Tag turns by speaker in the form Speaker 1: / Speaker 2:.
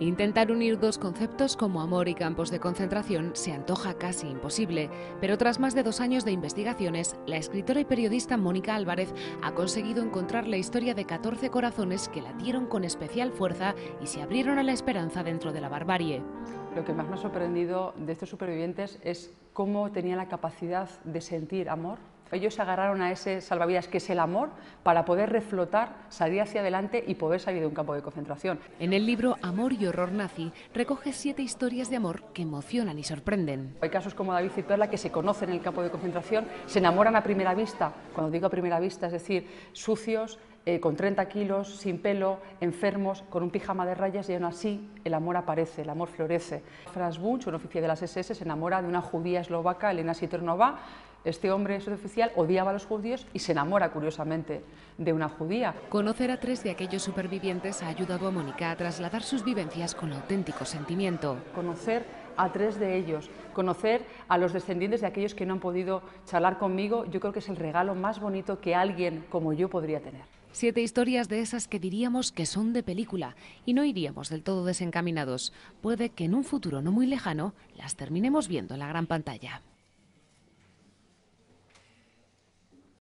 Speaker 1: Intentar unir dos conceptos como amor y campos de concentración se antoja casi imposible, pero tras más de dos años de investigaciones, la escritora y periodista Mónica Álvarez ha conseguido encontrar la historia de 14 corazones que latieron con especial fuerza y se abrieron a la esperanza dentro de la barbarie.
Speaker 2: Lo que más me ha sorprendido de estos supervivientes es cómo tenían la capacidad de sentir amor, ellos se agarraron a ese salvavidas que es el amor para poder reflotar, salir hacia adelante y poder salir de un campo de concentración.
Speaker 1: En el libro Amor y horror nazi recoge siete historias de amor que emocionan y sorprenden.
Speaker 2: Hay casos como David y Perla que se conocen en el campo de concentración, se enamoran a primera vista, cuando digo a primera vista, es decir, sucios, eh, con 30 kilos, sin pelo, enfermos, con un pijama de rayas y aún así el amor aparece, el amor florece. Franz Bunch, un oficial de las SS, se enamora de una judía eslovaca, Elena Siternova. Este hombre, oficial, odiaba a los judíos y se enamora curiosamente de una judía.
Speaker 1: Conocer a tres de aquellos supervivientes ha ayudado a Mónica a trasladar sus vivencias con auténtico sentimiento.
Speaker 2: Conocer a tres de ellos, conocer a los descendientes de aquellos que no han podido charlar conmigo, yo creo que es el regalo más bonito que alguien como yo podría tener.
Speaker 1: Siete historias de esas que diríamos que son de película y no iríamos del todo desencaminados. Puede que en un futuro no muy lejano las terminemos viendo en la gran pantalla.